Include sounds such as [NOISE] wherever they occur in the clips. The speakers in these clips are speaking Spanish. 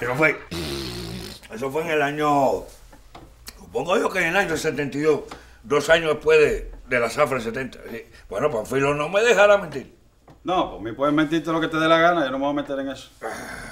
eso fue, eso fue en el año, supongo yo que en el año 72, dos años después de, de la zafra 70. sí. Bueno, Panfilo no me dejará mentir. No, pues me puedes mentir todo lo que te dé la gana, yo no me voy a meter en eso.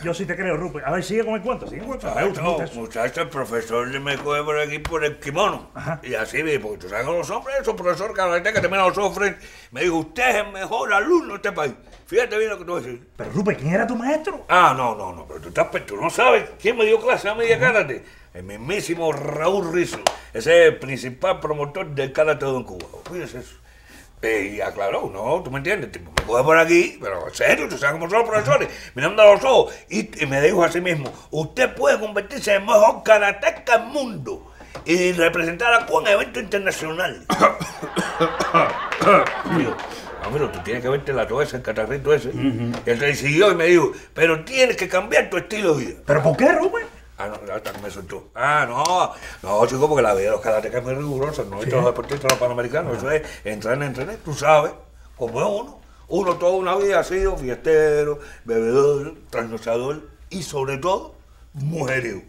Yo sí te creo, Rupert. A ver, sigue con el cuento, sigue con el cuento. Me gusta Muchacho, el profesor me coge por aquí por el kimono. Ajá. Y así, ve, porque tú sabes que los hombres, esos profesores que que también los sufren, me dijo, usted es el mejor alumno de este país. Fíjate bien lo que a decir. Pero, Rupert, ¿quién era tu maestro? Ah, no, no, no, pero tú, estás, tú no sabes quién me dio clase a mí de karate. El mismísimo Raúl Rizzo. Ese es el principal promotor del karate en Cuba. Fíjese eso. Eh, y aclaró, no, tú me entiendes, tipo, me coge por aquí, pero en serio, tú sabes cómo son los profesores, mirando a los ojos, y, y me dijo a sí mismo, usted puede convertirse en el mejor karateca del mundo y representar a Cuba en eventos internacionales. [COUGHS] Digo, "Ah, tú tienes que verte la toalla, el catarrito ese. Y él siguió y me dijo, pero tienes que cambiar tu estilo de vida. ¿Pero por qué, Rupert? Ah, no, hasta que me soltó. Ah, no, no, chico, porque la vida de los karatecas es muy rigurosa, no es los deportistas, los panamericanos, eso es entrenar, entrenar, tú sabes, como es uno. Uno toda una vida ha sido fiestero, bebedor, trasnochador y sobre todo, mujeriego.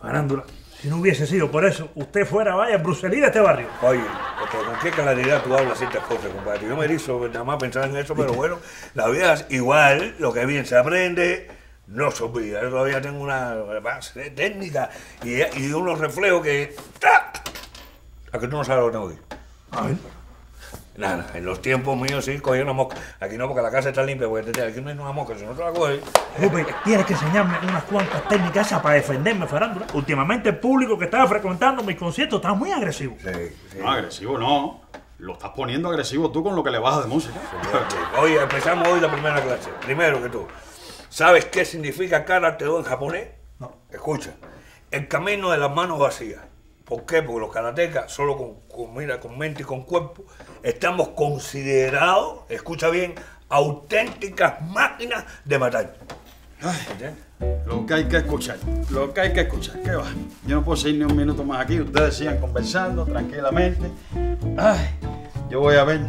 Farándula, si no hubiese sido por eso, usted fuera, vaya, Bruselí de este barrio. Oye, porque con qué claridad tú hablas ciertas cosas, compadre. Yo me erizo nada más pensar en eso, pero bueno, la vida es igual, lo que bien se aprende, no olvida. Yo todavía tengo una base técnica y, y unos reflejos que... ¡tac! A que tú no sabes lo que tengo aquí. A ver. Nada, en los tiempos míos sí cogí una mosca. Aquí no, porque la casa está limpia, porque te- aquí no hay una mosca, si no te la coges. Rupert, tienes que enseñarme unas cuantas técnicas esas para defenderme, Farándula. Últimamente el público que estaba frecuentando mis conciertos está muy agresivo. Sí, sí. No, agresivo no. Lo estás poniendo agresivo tú con lo que le bajas de música. Oye, empezamos hoy la primera clase. Primero que tú, ¿sabes qué significa karate do en japonés? No. Escucha, el camino de las manos vacías. ¿Por qué? Porque los karatecas, solo con, con, mira, con mente y con cuerpo, estamos considerados, escucha bien, auténticas máquinas de matar. Lo que hay que escuchar, lo que hay que escuchar. ¿Qué va? Yo no puedo seguir ni un minuto más aquí. Ustedes sigan conversando tranquilamente. Ay, yo voy a ver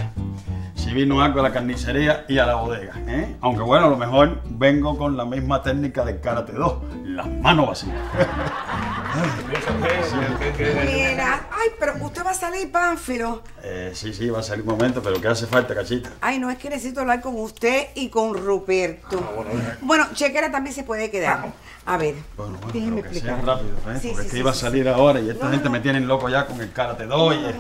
si vino algo a la carnicería y a la bodega. ¿eh? Aunque bueno, a lo mejor vengo con la misma técnica del Karate 2, las manos vacías. ¿Qué- qué- qué- Mira, ay, pero usted va a salir, Pánfilo. Eh, sí, sí, va a salir un momento, pero ¿qué hace falta, cachita? Ay, no es que necesito hablar con usted y con Ruperto. Bueno, Chequera también se puede quedar. A ver, Bueno, bueno, déjeme pero que sea explicar. rápido, ¿eh? Sí, Porque sí, iba a salir ahora y esta No, gente no, me no. tienen loco ya con el Karate 2 y... No, es,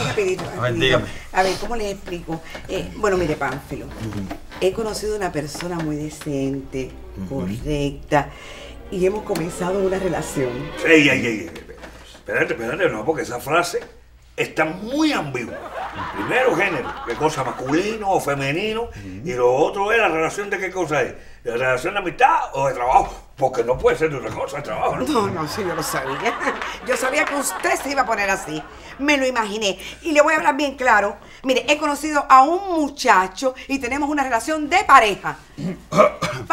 es rapidito, A ver, rapidito. dígame. A ver, ¿cómo les explico? Eh, bueno, mire, Pánfilo, he conocido una persona muy decente, correcta, y hemos comenzado una relación. Ey, ey, ey, ey, Espérate, espérate, no, porque esa frase está muy ambigua. Primero, género, qué cosa masculino o femenino, y lo otro es la relación de qué cosa es. ¿La relación de amistad o de trabajo? Porque no puede ser de otra cosa, de trabajo, ¿no? No, no, sí, yo lo sabía. Yo sabía que usted se iba a poner así. Me lo imaginé. Y le voy a hablar bien claro. Mire, he conocido a un muchacho y tenemos una relación de pareja.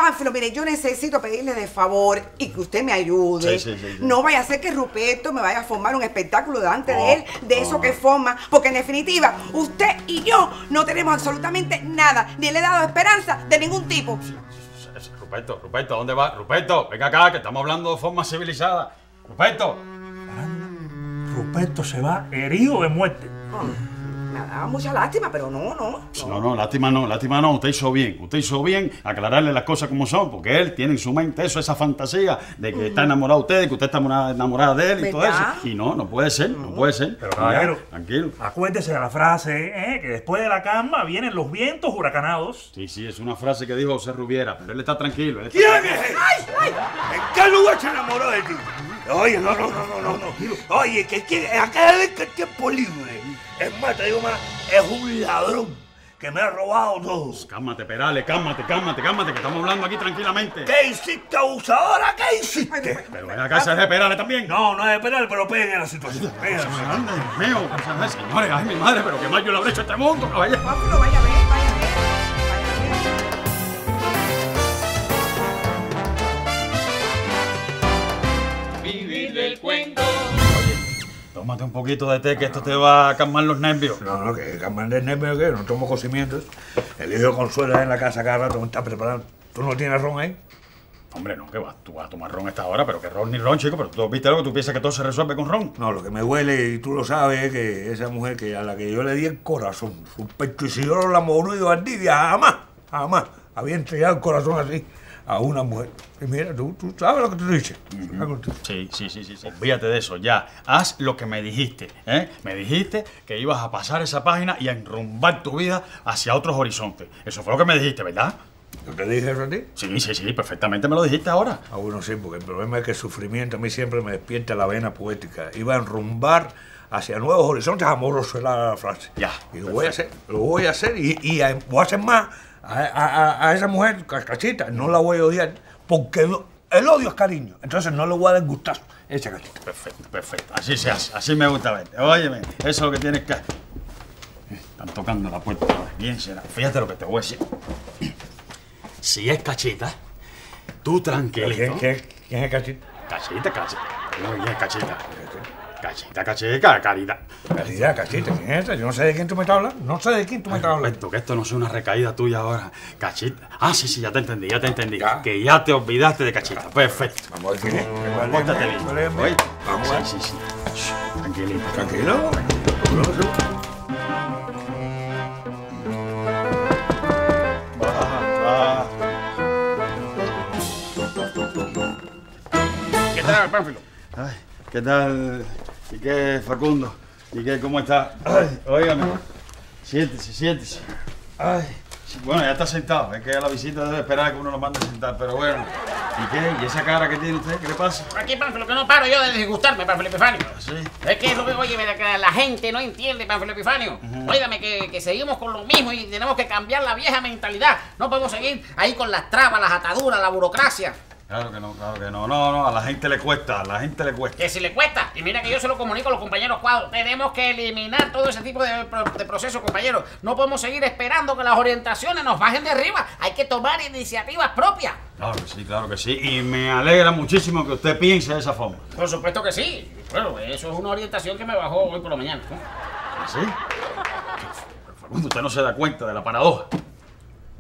Pánfilo, mire, yo necesito pedirle de favor y que usted me ayude. Sí, sí, sí, sí. No vaya a ser que Ruperto me vaya a formar un espectáculo delante de él, de eso que forma, porque en definitiva, usted y yo no tenemos absolutamente nada, ni le he dado esperanza de ningún tipo. Ruperto, Ruperto, ¿dónde va? Ruperto, venga acá, que estamos hablando de forma civilizada. Ruperto, Ruperto se va herido de muerte. Oh, me daba mucha lástima, pero no, no. No, no, lástima no, lástima no. Usted hizo bien. Usted hizo bien aclararle las cosas como son, porque él tiene en su mente eso, esa fantasía de que está enamorado de usted, de que usted está enamorada, de él y todo eso. Y no, no puede ser, no puede ser. Pero, caballero. tranquilo. Acuérdese de la frase, ¿eh? que después de la calma vienen los vientos huracanados. Sí, sí, es una frase que dijo José Rubiera, pero él está tranquilo. él está ¿Quién tranquilo. es él? ¿En qué lugar se enamoró de ti? Oye, no, no, no, no, no, no. Oye, que, que a cada vez que el tiempo libre. Es más, te digo más, es un ladrón que me ha robado todo. Cálmate, Perales, cálmate, cálmate, cálmate, que estamos hablando aquí tranquilamente. ¿Qué hiciste, abusadora? ¿Qué hiciste? Pero ven acá, ese es de Perales también. No, no es esperar, pero peguen la situación. Peguen la situación. Anda, Dios mío, ay, señores, ay, mi madre, pero qué mal yo le habré hecho a este mundo, caballero. A ver. Vaya a ver. Tómate un poquito de té, que esto te va a calmar los nervios. No, no, que calman de nervios, que no tomo cocimientos. El hijo de Consuelo en la casa cada rato me está preparando. ¿Tú no tienes ron ahí? Hombre, no, que vas, tú vas a tomar ron a esta hora, pero que ron ni ron, chico, pero tú viste algo, tú piensas que todo se resuelve con ron. No, lo que me huele, y tú lo sabes, es que esa mujer que a la que yo le di el corazón, su pecho y si yo no la morí de Valdivia, jamás, jamás había entregado el corazón así a una mujer. Y mira, tú, tú sabes lo que te dices. Sí, sí, sí, sí, sí. Olvídate de eso, ya. Haz lo que me dijiste, ¿eh? Me dijiste que ibas a pasar esa página y a enrumbar tu vida hacia otros horizontes. Eso fue lo que me dijiste, ¿verdad? ¿Yo te dije eso a ti? Sí, sí, sí, perfectamente me lo dijiste ahora. Ah, bueno, sí, porque el problema es que el sufrimiento a mí siempre me despierta la vena poética. Iba a enrumbar hacia nuevos horizontes amorosos era la frase. Ya. Y lo voy a hacer, lo voy a hacer y, voy a hacer más a, a- a- a esa mujer, cachita, no la voy a odiar, porque el odio es cariño. Entonces no le voy a dar gustazo a esa cachita. Perfecto, perfecto. Así se hace, así me gusta verte. Óyeme, eso es lo que tienes que... Están tocando la puerta. Bien será. Fíjate lo que te voy a decir. [CLEARS THROAT] Si es cachita, tú tranquilito. ¿Quién, quién- quién es cachita? Cachita, cachita. No, es cachita. Cachita, cachita, caridad. Caridad, cachita, ¿quién es esa? Yo no sé de quién tú me estás hablando. No sé de quién tú me estás hablando. Roberto, que esto no es una recaída tuya ahora. Cachita. Ah, sí, sí, ya te entendí, ya te entendí. Ya. Que ya te olvidaste de cachita. Perfecto. Vamos a es. Pórtate bien. Vamos a. Sí, sí, sí. Tranquilito. Tranquilo. Baja, ¿Qué tal, Pánfilo? Ay, ¿qué tal? ¿Y qué, Facundo? ¿Y qué, cómo está? Ay, óigame. Siéntese, siéntese. Ay, bueno, ya está sentado. Es que a la visita debe esperar que uno lo mande a sentar, pero bueno. ¿Y qué? ¿Y esa cara que tiene usted? ¿Qué le pasa? Aquí, Pánfilo, que no paro yo de disgustarme, Pánfilo Epifanio. Sí. Es que lo que, oye, la gente no entiende, Pánfilo Epifanio. Óigame, que, que seguimos con lo mismo y tenemos que cambiar la vieja mentalidad. No podemos seguir ahí con las trabas, las ataduras, la burocracia. Claro que no, claro que no. No, no, a la gente le cuesta, a la gente le cuesta. Que si le cuesta, y mira que yo se lo comunico a los compañeros cuadros, tenemos que eliminar todo ese tipo de, de procesos, compañeros. No podemos seguir esperando que las orientaciones nos bajen de arriba. Hay que tomar iniciativas propias. Claro que sí, claro que sí. Y me alegra muchísimo que usted piense de esa forma. Por supuesto que sí. Bueno, eso es una orientación que me bajó hoy por la mañana. ¿no? ¿Sí? Facundo, usted no se da cuenta de la paradoja.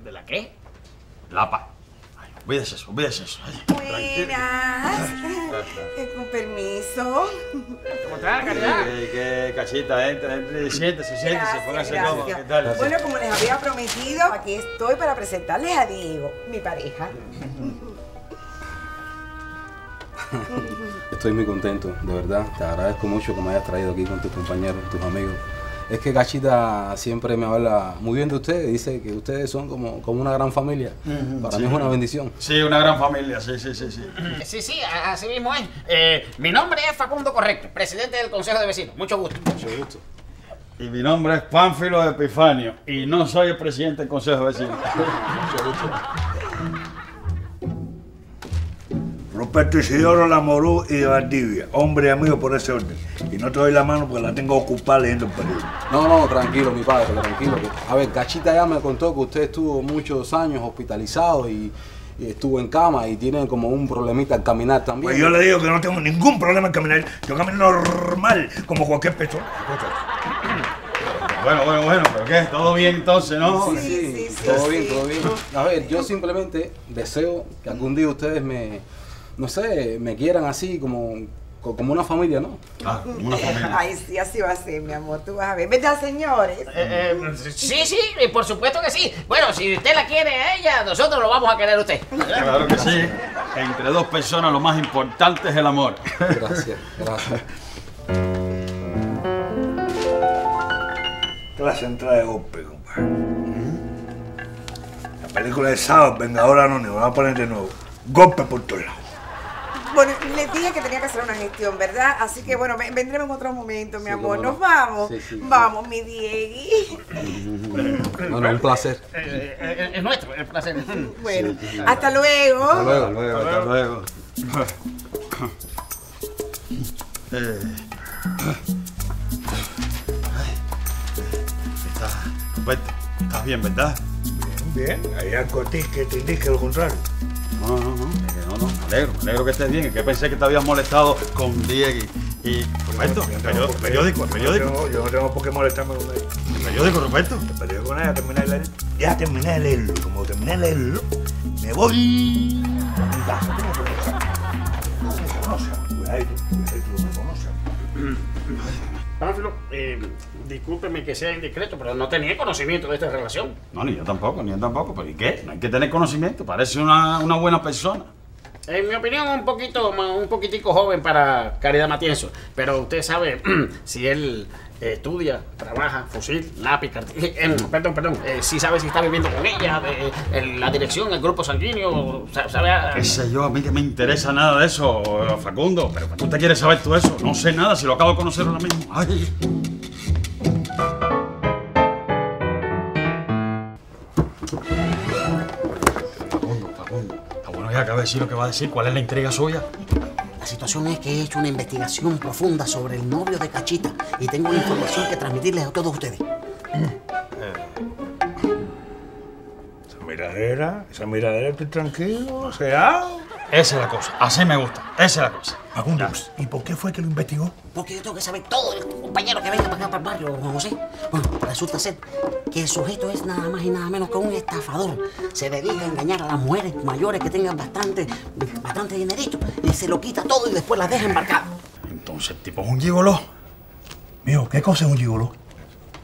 ¿De la qué? La pa. Olvídese eso, olvídese eso. Ay, Buenas. Eh, Con permiso. ¿Cómo está, Caridad? ¿Qué, qué cachita? Entre, entre, siéntese, siéntese, Gracias, póngase cómodo. ¿Qué tal? Bueno, como les había prometido, aquí estoy para presentarles a Diego, mi pareja. Estoy muy contento, de verdad. Te agradezco mucho que me hayas traído aquí con tus compañeros, tus amigos. Es que Cachita siempre me habla muy bien de ustedes, dice que ustedes son como, como una gran familia. Para mí es una bendición. Sí, una gran familia, sí, sí, sí, sí. Sí, sí, a- así mismo es. Eh, mi nombre es Facundo Correcto, presidente del Consejo de Vecinos. Mucho gusto. Y mi nombre es Pánfilo Epifanio y no soy el presidente del Consejo de Vecinos. Ruperto Isidoro Lamorú y de Valdivia, hombre y amigo por ese orden. Y no te doy la mano porque la tengo ocupada leyendo el periódico. No, no, tranquilo, mi padre, tranquilo. A ver, Cachita ya me contó que usted estuvo muchos años hospitalizado y, y estuvo en cama y tiene como un problemita al caminar también. Pues yo le digo que no tengo ningún problema en caminar. Yo camino normal, como cualquier persona. Bueno, bueno, bueno, pero ¿qué? ¿Todo bien entonces, no? Sí, sí, sí, todo sí. bien, todo bien. A ver, yo simplemente deseo que algún día ustedes me, no sé, me quieran así como, co- como una familia, ¿no? Ah, como una [LAUGHS] familia. Ay, sí, así va a ser, mi amor. Tú vas a ver. ¿Verdad, señores? Eh, eh, sí, sí, eh, por supuesto que sí. Bueno, si usted la quiere a ella, nosotros lo vamos a querer a usted. Claro que sí. Entre dos personas lo más importante es el amor. Gracias, gracias. Clase entrada de golpe, compadre. La película de Sábado, Vengador Anónimo, vamos a poner de nuevo. Golpe por todos lados. Bueno, les dije que tenía que hacer una gestión, ¿verdad? Así que bueno, ve- vendremos en otro momento, mi Sí, amor. no. Nos vamos. Sí, sí. Vamos, mi Diegui. Bueno, un placer. Eh, eh, es nuestro, el placer. Bueno, hasta luego. Hasta luego. Hasta luego, hasta luego. Eh, Estás, Roberto, estás bien, ¿verdad? Bien, bien. Hay algo a ti que te indique lo contrario. No, no, no, no, no, me alegro, me alegro que estés bien. Que pensé que te habías molestado con Diego y, y no periódico, qué- periódico, yo no periódico, tengo- Yo no tengo por qué molestarme con él. periódico, Roberto. El periódico nada, ya terminé de leer. Ya terminé de leerlo. Como terminé de leerlo, me voy. en mi casa. Me. No me conoces. Cuidadito, cuidadito, no me conoces. Pánfilo, eh, discúlpeme que sea indiscreto, pero no tenía conocimiento de esta relación. No, ni yo tampoco, ni yo tampoco. ¿Pero y qué? No hay que tener conocimiento. Parece una, una buena persona. En mi opinión, un poquito, un poquitico joven para Caridad Matienzo. Pero usted sabe [CLEARS THROAT] si él estudia, trabaja, fusil, lápiz, cartilla. perdón, perdón. eh, si sabe si está viviendo con ella, la dirección, el grupo sanguíneo, sa- sabe. a- ¿Qué sé yo? A mí que me interesa nada de eso, Facundo. Pero tú te quieres saber tú eso. No sé nada si lo acabo de conocer ahora mismo. Ay. Facundo, Facundo. Está bueno ya acaba de decir lo que va a decir. ¿Cuál es la intriga suya? La situación es que he hecho una investigación profunda sobre el novio de Cachita y tengo una información que transmitirles a todos ustedes. Esa miradera, esa miradera, estoy tranquilo, o sea. Esa es la cosa. Así me gusta. Esa es la cosa. Facundo, ¿y por qué fue que lo investigó? Porque yo tengo que saber todo el compañero que venga para acá, para el barrio, Juan José. Bueno, resulta ser que el sujeto es nada más y nada menos que un estafador. Se dedica a engañar a las mujeres mayores que tengan bastante, bastante dinerito se lo quita todo y después las deja embarcadas. Entonces el tipo es un gigoló. Mijo, ¿qué cosa es un gigolo?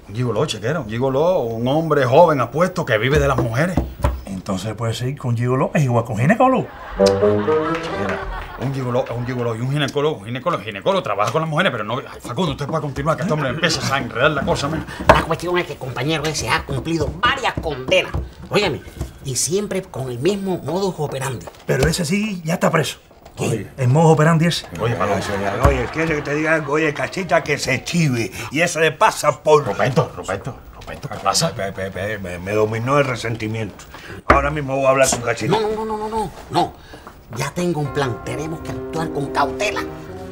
Un gigoló, chequero. Un gigoló, un hombre joven, apuesto, que vive de las mujeres. Entonces puede ser que un gigolo es igual que un ginecólogo. Chequera. Un gigoló es un gigoló y un ginecólogo, un ginecólogo, ginecólogo trabaja con las mujeres, pero no. Ay, Facundo, usted puede continuar, que este hombre empieza a enredar la cosa, men. La cuestión es que el compañero ese ha cumplido varias condenas. Óigame, y siempre con el mismo modus operandi. Pero ese sí ya está preso. ¿Qué? El modo operandi ese. Oye, Paloma. Oye, quiere que te diga algo, oye, cachita que se chive. Y eso le pasa por. Roberto, Roberto, Roberto, ¿qué pasa? Me, me dominó el resentimiento. Ahora mismo voy a hablar con cachita. No, no, no, no, no, no. Ya tengo un plan. Tenemos que actuar con cautela.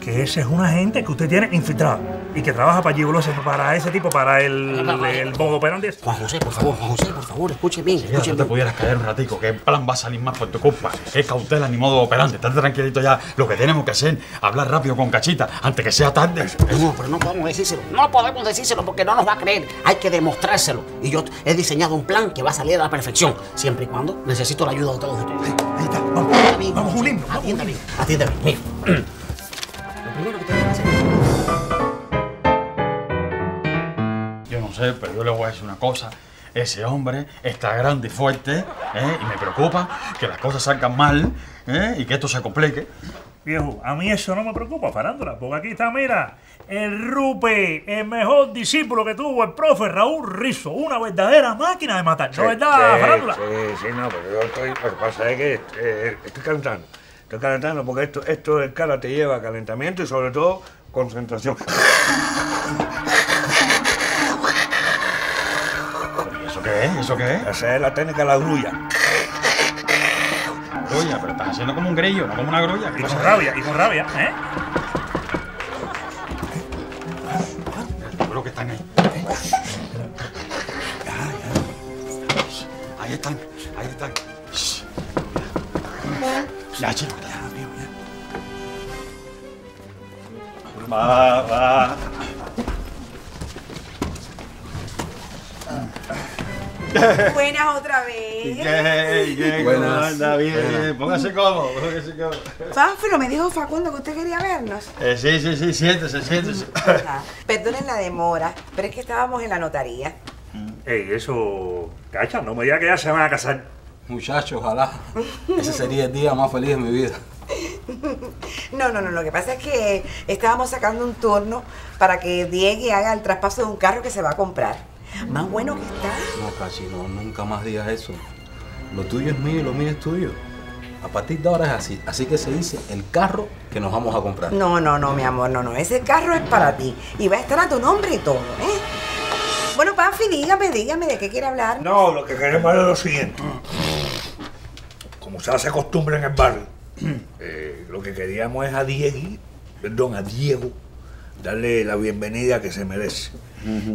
Que ese es un agente que usted tiene infiltrado y que trabaja para Gigolo, ese- para ese tipo, para el, el modo operandi ese. Juan José, por favor, Juan José, por favor, bien, Ya escuche tú te pudieras caer un ratico, que el plan va a salir más por tu culpa. Qué cautela ni modo operante. Estate tranquilito ya. Lo que tenemos que hacer, hablar rápido con Cachita, antes que sea tarde. No, pero no podemos decírselo. No podemos decírselo porque no nos va a creer. Hay que demostrárselo. Y yo he diseñado un plan que va a salir a la perfección, siempre y cuando necesito la ayuda de todos ustedes. Ahí está, vamos, bien, atienda bien. Mira. Lo primero que tienen que hacer no sé, pero yo le voy a decir una cosa. Ese hombre está grande y fuerte, ¿eh? y me preocupa que las cosas salgan mal ¿eh? y que esto se complique. Viejo, a mí eso no me preocupa, farándula, porque aquí está, mira, el Rupe, el mejor discípulo que tuvo el profe Raúl Rizo, una verdadera máquina de matar, ¿no es verdad, sí, farándula? Sí, sí, no, pero yo estoy. Lo que pasa es que eh, estoy calentando. Estoy calentando porque esto, esto del cara te lleva a calentamiento y sobre todo concentración. ¿Y eso qué es? ¿Eso qué es? Esa es la técnica de la grulla. Grulla, pero estás haciendo como un grillo, no como una grulla. ¿Qué Y con rabia, y con rabia, ¿eh? Yo creo que están ahí. Ahí están, ahí están. Ya, chico, ya, amigo, ya. Va, va. [LAUGHS] Buenas otra vez. Buenas. ¿Cómo anda? Bien, Buenas. bien. Póngase cómodo, póngase cómodo. Pánfilo, me dijo Facundo que usted quería vernos. Eh, sí, sí, sí, siéntese, siéntese. Ajá. Perdonen la demora, pero es que estábamos en la notaría. Ey, eso, cacha, no me diga que ya se van a casar. Muchachos, ojalá. Ese sería el día más feliz de mi vida. No, no, no, lo que pasa es que estábamos sacando un turno para que Diego haga el traspaso de un carro que se va a comprar. Más bueno que está. No, Cachi, no, nunca más digas eso. Lo tuyo es mío y lo mío es tuyo. A partir de ahora es así. Así que se dice el carro que nos vamos a comprar. No, no, no, mi amor, no, no. Ese carro es para ti. Y va a estar a tu nombre y todo, ¿eh? Bueno, Panfi, dígame, dígame de qué quiere hablar. No, lo que queremos es lo siguiente. Como se hace costumbre en el barrio, eh, lo que queríamos es a Diego, perdón, a Diego, darle la bienvenida que se merece.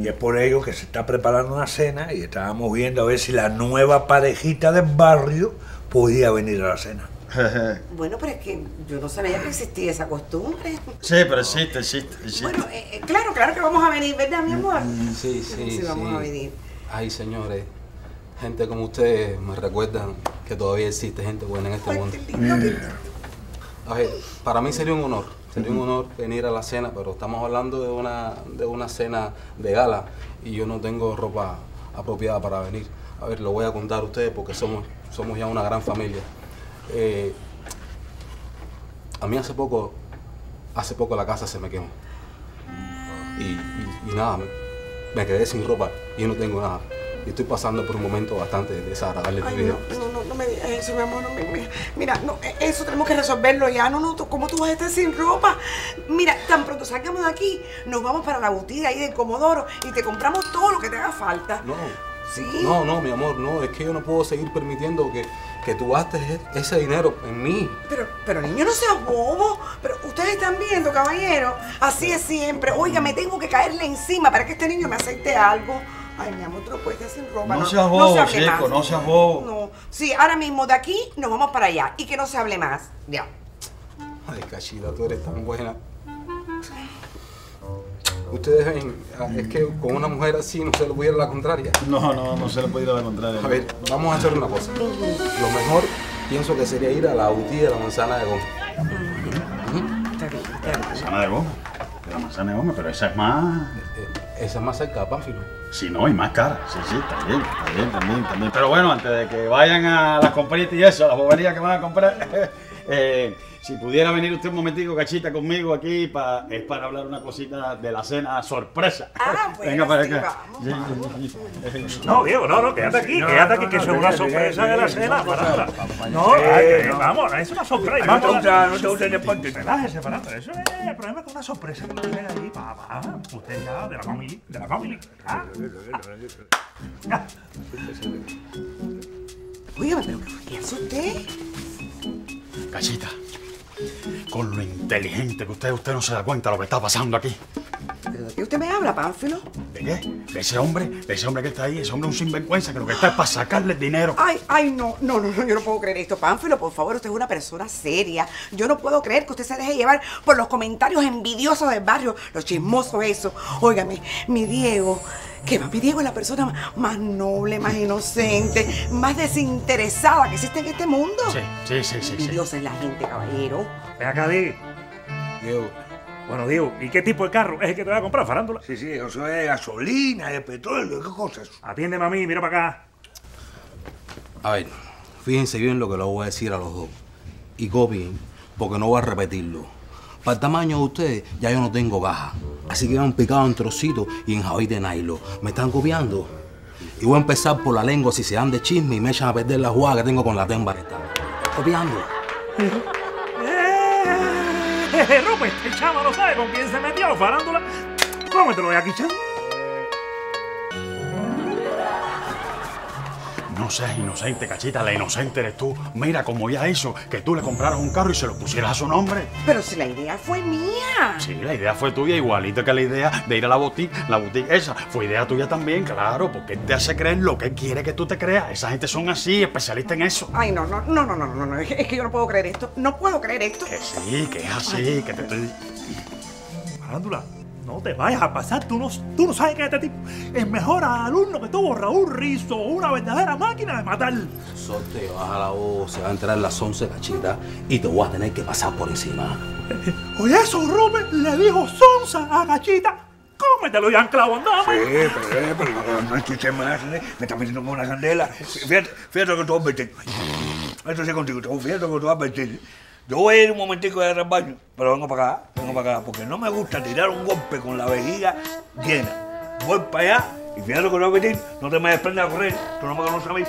Y es por ello que se está preparando una cena y estábamos viendo a ver si la nueva parejita del barrio podía venir a la cena. [LAUGHS] Bueno, pero es que yo no sabía que existía esa costumbre. Sí, pero existe, existe, existe. Bueno, eh, eh, claro, claro que vamos a venir, ¿verdad, mi amor? Sí, sí, sí. Sí, vamos a venir. Ay, señores, gente como ustedes me recuerdan que todavía existe gente buena en este Ay, mundo. qué lindo, qué- A ver, para mí sería un honor, sería un honor venir a la cena, pero estamos hablando de una, de una cena de gala y yo no tengo ropa apropiada para venir. A ver, lo voy a contar a ustedes porque somos, somos ya una gran familia. Eh, a mí hace poco, hace poco la casa se me quemó. Y, y- y nada, me, me quedé sin ropa y no tengo nada. Y estoy pasando por un momento bastante desagradable vida. no, no, no, no me digas eso, mi amor. No, me- me- mira, no, eh, eso tenemos que resolverlo ya. No, no, ¿cómo tú vas a estar sin ropa? Mira, tan pronto salgamos de aquí, nos vamos para la botilla ahí del Comodoro y te compramos todo lo que te haga falta. No. Sí. No, no, mi amor, no, es que yo no puedo seguir permitiendo que, que tú gastes e- ese dinero en mí. Pero, pero niño, no seas bobo. Pero ustedes están viendo, caballero. Así es siempre. Oiga, me tengo que caerle encima para que este niño me acepte algo. Ay, mi amor, tú no puedes sin ropa. No seas bobo, se hable chico, más. no seas bobo. No. Sí, ahora mismo de aquí nos vamos para allá. Y que no se hable más. Ya. Ay, cachita, tú eres tan buena. Ustedes ven, ah, es que con una mujer así no se le pudiera la contraria. No, no, no se le puede ir a la contraria. A ver, vamos a hacer una cosa. Lo mejor pienso que sería ir a la botilla de la manzana de goma. Está bien, está bien. Manzana de goma. De la manzana de goma, pero esa es más. Esa es más cerca Pánfilo. Sí, no, y más cara. Sí, sí, también, también, también, también. Pero bueno, antes de que vayan a las comparitas y eso, las boberías que van a comprar, [LAUGHS] [LAUGHS] eh, si pudiera venir usted un momentico, cachita, conmigo aquí, pa- es para hablar una cosita de la cena sorpresa. Ah, [LAUGHS] bueno, Venga para acá. [LAUGHS] No, Diego, no, no, quédate aquí, No, quédate no, aquí, que es una sorpresa de la cena, no, vamos, es una sorpresa. No te Vamos, gusta, no te gusta el deporte. Relájese, eso es el problema con una sorpresa que tiene ahí, papá. Usted ya, de la familia, de la familia. Ah. Oiga, pero ¿qué hace usted? Cachita, con lo inteligente que usted, usted no se da cuenta de lo que está pasando aquí. ¿Pero ¿De qué usted me habla, Pánfilo? ¿De qué? De ese hombre, de ese hombre que está ahí, ese hombre es un sinvergüenza que lo que está es para sacarle el dinero. Ay, ay, no, no, no, no, yo no puedo creer esto. Pánfilo, por favor, usted es una persona seria. Yo no puedo creer que usted se deje llevar por los comentarios envidiosos del barrio, los chismosos eso. Óigame, mi Diego, que va, mi Diego es la persona más, noble, más inocente, más desinteresada que existe en este mundo. Sí, sí, sí, sí. sí. Envidiosa es la gente, caballero. Ven acá, Diego. Diego, Bueno, Diego, ¿y qué tipo de carro es el que te va a comprar, farándula? Sí, sí, eso es gasolina, de petróleo, ¿qué cosas? Atiéndeme a mí, mira para acá. a ver, fíjense bien lo que le voy a decir a los dos. Y copien, porque no voy a repetirlo. Para el tamaño de ustedes, ya yo no tengo caja. Así que van picados en trocitos y en jaboy de nylon. ¿Me están copiando? Y voy a empezar por la lengua si se dan de chisme y me echan a perder la jugada que tengo con la temba esta. ¿Copiando? Eh, Rupert, el chama no sabe con quién se metió, farándula. Cómetelo de aquí, No seas inocente, cachita, la inocente eres tú. Mira como ya hizo que tú le compraras un carro y se lo pusieras a su nombre. Pero si la idea fue mía. Sí, la idea fue tuya, igualito que la idea de ir a la boutique. La boutique esa fue idea tuya también, claro, porque él te hace creer lo que quiere que tú te creas. Esa gente son así, especialistas en eso. Ay, no, no, no, no, no, no, no, es que, es que yo no puedo creer esto. No puedo creer esto. Que sí, que es así, que te estoy... Farándula, no te vayas a pasar. Tú no, tú no sabes que este tipo es mejor alumno que tuvo Raúl Rizo, una verdadera máquina de matar. Sorte, baja la voz, se va a entrar las 11 cachitas y te voy a tener que pasar por encima. [LAUGHS] Oye, eso, Rubén le dijo Sonsa a Gachita. Cómetelo ya, clavo, andamos. Sí, pero, eh, pero no, no escuché más, ¿eh? me está metiendo como una candela. Fíjate, fíjate que tú vas a advertir. Esto sí contigo, fíjate que tú vas a advertir. Yo voy a ir un momentico a ir al baño, pero vengo para acá, vengo para acá, porque no me gusta tirar un golpe con la vejiga llena. Voy para allá y fíjate que te voy a advertir, no te me desprendas a correr, tú no me conoces a mí.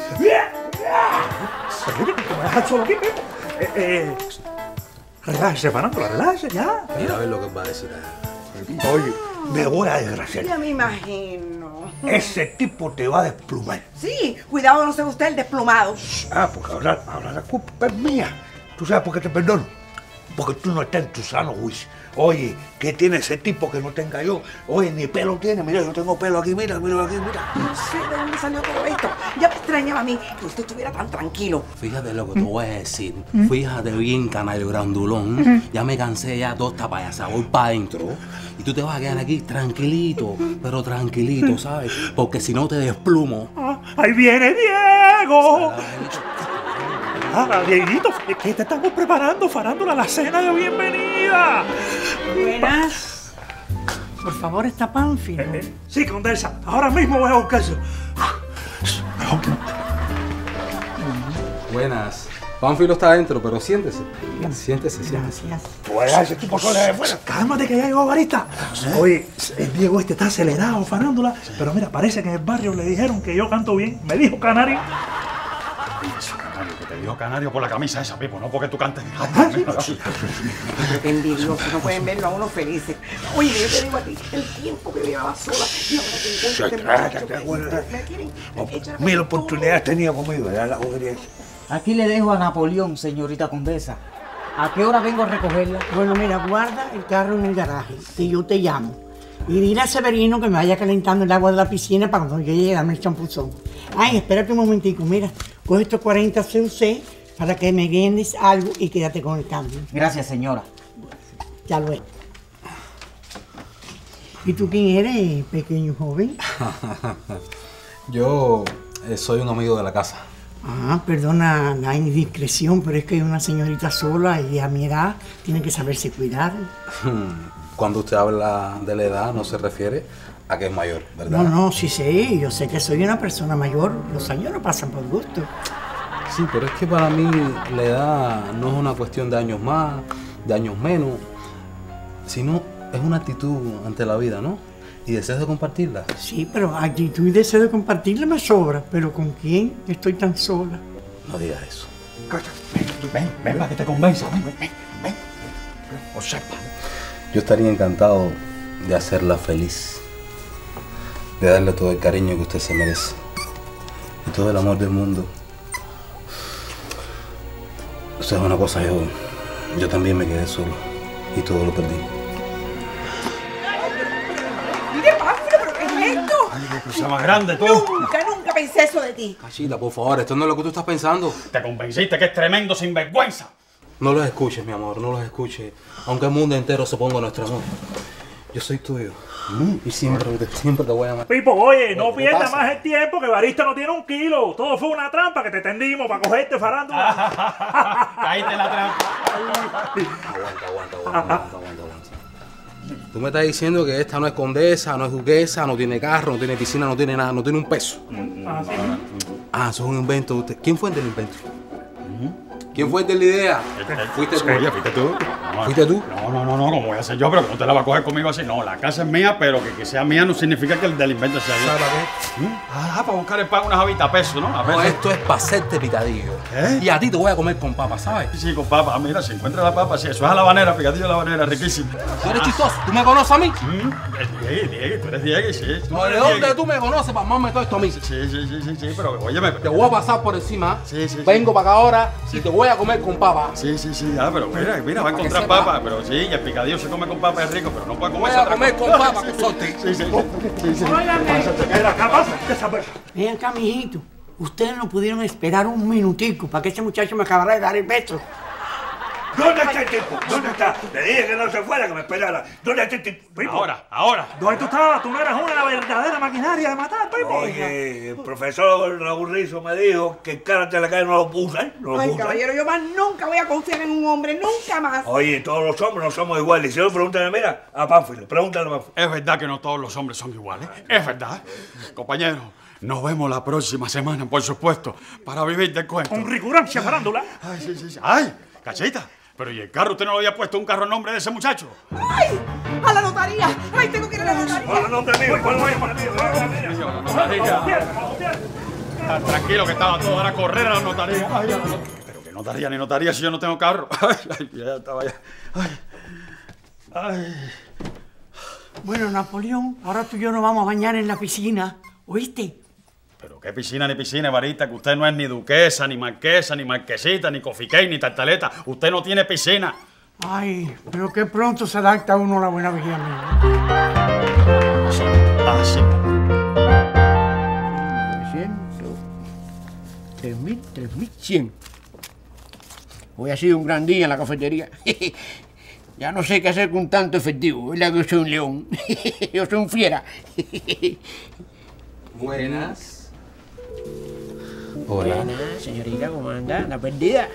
Pero, ¿qué me dejas solo aquí? Eh, eh, relájese, Farándula, relájese, ya. Mira a ver lo que va a decir. Oye, me voy a desgraciar. Ya me imagino. Ese tipo te va a desplumar. Sí, cuidado, no sea usted el desplumado. Ah, porque ahora, ahora la culpa es mía. ¿Tú sabes por qué te perdono? Porque tú no estás en tu sano juicio. Oye, ¿qué tiene ese tipo que no tenga yo? Oye, ni pelo tiene. Mira, yo tengo pelo aquí, mira, mira aquí, mira. No sé de dónde salió todo esto. Ya me extrañaba a mí que usted estuviera tan tranquilo. Fíjate lo que te voy a decir. Fíjate bien, canal grandulón. Ya me cansé ya toda esta payasa. Voy para adentro. Y tú te vas a quedar aquí tranquilito, pero tranquilito, ¿sabes? Porque si no te desplumo. Ah, ahí viene Diego. Ah, Dieguito, ¿qué te estamos preparando? Farándula la cena de bienvenida. Buenas. Por favor, está Pánfilo. Eh, Sí, condesa, ahora mismo voy a buscar eso. Buenas. Pánfilo está adentro, pero siéntese. Siéntese, siéntese. Gracias. Pues ese tipo solo de fuera. Cálmate que ya llegó Barista. Oye, el Diego este está acelerado, farándula. Pero mira, parece que en el barrio le dijeron que yo canto bien. Me dijo Canario. Eso, canario, por la camisa esa, Pipo, no porque tú cantes. [LAUGHS] Qué envidioso, no pueden verlo a uno felices. Oye, yo te digo a ti, el tiempo que llevaba sola y ahora que encuentro que Mil oportunidades tenía conmigo, era la bobería. Aquí le dejo a Napoleón, señorita condesa. ¿A qué hora vengo a recogerla? Bueno, mira, guarda el carro en el garaje y yo te llamo. Y dile a Severino que me vaya calentando el agua de la piscina para cuando yo llegue a darme el champuzón. Ay, espérate un momentico, mira, coge estos 40 CUC para que me vendes algo y quédate con el cambio. Gracias, señora. Ya luego. ¿Y tú quién eres, pequeño joven? [LAUGHS] Yo eh, soy un amigo de la casa. Ah, perdona la indiscreción, pero es que una señorita sola y a mi edad tiene que saberse cuidar. [LAUGHS] Cuando usted habla de la edad, no se refiere a que es mayor, ¿verdad? No, no, sí sé, yo sé que soy una persona mayor, los años no pasan por gusto. Sí, pero es que para mí la edad no es una cuestión de años más, de años menos, sino es una actitud ante la vida, ¿no? Y deseas de compartirla. Sí, pero actitud y deseo de compartirla me sobra, pero ¿con quién estoy tan sola? No digas eso. Ven, ven para que te convenza, ven, ven, ven. Observa. Yo estaría encantado de hacerla feliz, de darle todo el cariño que usted se merece y todo el amor del mundo. Usted es una cosa, yo, yo también me quedé solo y todo lo perdí. Mire, Pánfilo, ¿pero qué es esto? Qué cosa más grande tú. Nunca, nunca pensé eso de ti. Cachita, por favor, esto no es lo que tú estás pensando. Te convenciste que es tremendo sinvergüenza. No los escuches, mi amor, no los escuches. Aunque el mundo entero se ponga a nuestro amor. Yo soy tuyo. Y siempre, te- siempre te voy a amar. Pipo, oye, no ¿Qué pierdas más el tiempo que Barista no tiene un kilo. Todo fue una trampa que te tendimos para cogerte farándula. [LAUGHS] Caíste en la trampa. Aguanta, aguanta, aguanta, aguanta, aguanta, aguanta. Tú me estás diciendo que esta no es condesa, no es duquesa, no tiene carro, no tiene piscina, no tiene nada, no tiene un peso. Ah, eso es un invento de usted. ¿Quién fue el del invento? ¿Quién fue el de la idea? Fuiste tú. Oye, ¿fuiste tú? No, ¿Fuiste tú? No, no, no, no, ¿cómo voy a hacer yo? Pero no te la va a coger conmigo así. No, la casa es mía, pero que, que sea mía no significa que el del invento sea yo. ¿Mm? Ah, para buscar el pan unas habitas a peso, ¿no? A No, esto es para hacerte picadillo. ¿Eh? Y a ti te voy a comer con papa, ¿sabes? Sí, con papa. Mira, se encuentra la papa, sí. Eso es a la habanera, picadillo a la habanera, riquísimo. Tú eres chistoso, tú me conoces a mí. Mm, Diego, Diego, tú eres Diego, sí. tú ¿De dónde tú me conoces para mamarme todo esto a mí? Sí, sí, sí, sí, sí, pero óyeme. Te voy a pasar por encima. Sí, sí, sí. Vengo para acá ahora y te voy a comer con papa. Sí, sí, sí, ah, pero mira, mira, va a encontrar papa, pero sí, y el picadillo se come con papa es rico, pero no puede Voy comerse a comer con papa, [LAUGHS] que soy Sí, sí, sí, sí, sí. Mira, acá pasa, ¿qué sabes? Ven acá, mijito. Ustedes no pudieron esperar un minutico para que ese muchacho me acabara de dar el beso. ¿Dónde está el tipo? ¿Dónde está? Le dije que no se fuera, que me esperara. ¿Dónde está el tipo? Pipo, Ahora, ahora. ¿Dónde tú estabas? Tú no eras una verdadera maquinaria de matar, Pipo. Oye, el profesor Raúl Rizzo me dijo que el karate en la calle no lo puso, ¿eh? No lo Ay, caballero, yo más nunca voy a confiar en un hombre, nunca más. Oye, todos los hombres no somos iguales. Si yo pregúntale, mira, a Pánfilo, pregúntale a Pánfilo. Es verdad que no todos los hombres son iguales. Es verdad. Compañeros, nos vemos la próxima semana, por supuesto, para vivir de cuento. Con ricurancia farándula. Ay, sí, sí, sí. ¡Ay! ¡Cachita! Pero ¿y el carro? ¿Usted no le había puesto un carro a nombre de ese muchacho? ¡Ay! ¡A la notaría! ¡Ay, tengo que ir a la notaría! ¿Cuál es el nombre mío? ¿Cuál es el nombre mío? La notaría. Tranquilo que estaba todo, ahora a correr a la notaría. Ay, a la Pero que notaría ni notaría si yo no tengo carro. [LAUGHS] Ay, ay, ya estaba ya. Ay. Ay. Bueno, Napoleón, ahora tú y yo nos vamos a bañar en la piscina. ¿Oíste? Pero qué piscina ni piscina, Varita, que usted no es ni duquesa, ni marquesa, ni marquesita, ni cofiquey, ni tartaleta. Usted no tiene piscina. Ay, pero qué pronto se adapta uno a la buena vida mía. Ah, sí. 3.000, 3.100. Hoy ha sido un gran día en la cafetería. [LAUGHS] ya no sé qué hacer con tanto efectivo. ¿Verdad que yo soy un león? [LAUGHS] yo soy un fiera. [LAUGHS] Buenas. Hola. Señorita, ¿cómo anda? ¿La perdida?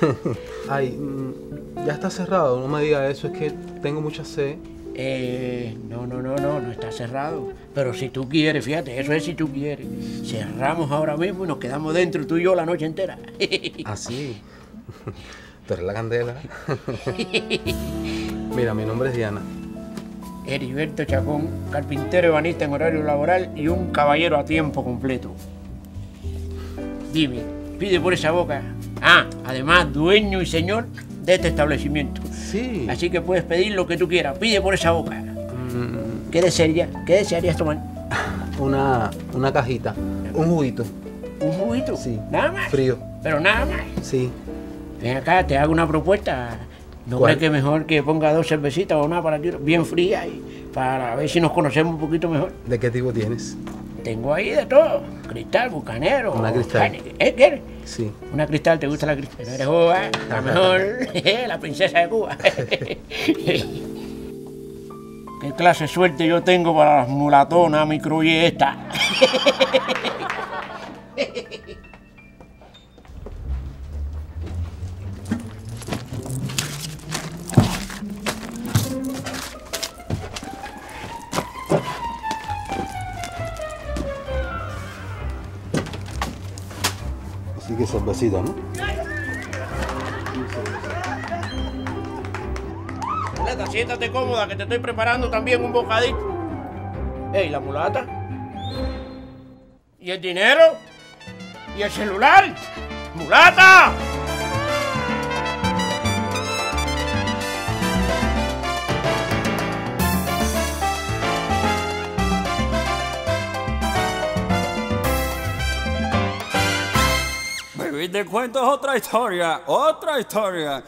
[LAUGHS] Ay, mm, ya está cerrado, no me diga eso, es que tengo mucha sed. Eh, no, no, no, no, no está cerrado. Pero si tú quieres, fíjate, eso es si tú quieres. Cerramos ahora mismo y nos quedamos dentro tú y yo la noche entera. [LAUGHS] Así. [LAUGHS] Tú eres la candela. Mira, mi nombre es Diana. Heriberto Chacón, carpintero ebanista en horario laboral y un caballero a tiempo completo. Dime, pide por esa boca. Ah, además, dueño y señor de este establecimiento. Sí. Así que puedes pedir lo que tú quieras. Pide por esa boca. Mm, ¿Qué desearías? ¿Qué desearías tomar? una, una cajita, un juguito. ¿Un juguito? Sí. Nada más. Frío. Pero nada más. Sí. Ven acá, te hago una propuesta. ¿No crees que mejor que ponga dos cervecitas o una para ti, bien fría y para ver si nos conocemos un poquito mejor? ¿De qué tipo tienes? Tengo ahí de todo. Cristal, bucanero. Una cristal. ¿Eh, quieres? Sí. Una cristal, ¿te gusta la cristal? No eres boba, la mejor, [LAUGHS] la princesa de Cuba. [LAUGHS] ¿Qué clase de suerte yo tengo para las mulatonas, mi cruye esta? [LAUGHS] Así que cervecita, ¿no? Mulata, siéntate cómoda que te estoy preparando también un bocadito. Ey, la mulata. ¿Y el dinero? ¿Y el celular? ¡Mulata! De cuento otra historia, otra historia.